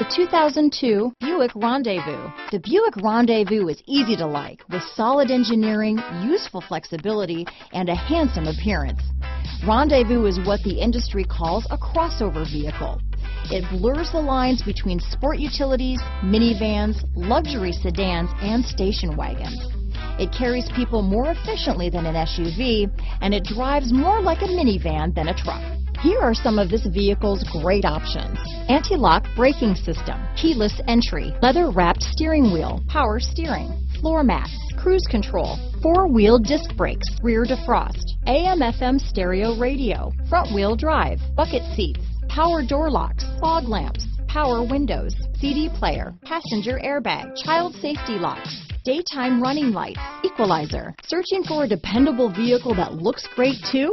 The 2002 Buick Rendezvous. The Buick Rendezvous is easy to like with solid engineering, useful flexibility, and a handsome appearance. Rendezvous is what the industry calls a crossover vehicle. It blurs the lines between sport utilities, minivans, luxury sedans, and station wagons. It carries people more efficiently than an SUV, and it drives more like a minivan than a truck. Here are some of this vehicle's great options. Anti-lock braking system, keyless entry, leather-wrapped steering wheel, power steering, floor mats, cruise control, four-wheel disc brakes, rear defrost, AM-FM stereo radio, front-wheel drive, bucket seats, power door locks, fog lamps, power windows, CD player, passenger airbag, child safety locks, daytime running lights, equalizer. Searching for a dependable vehicle that looks great too?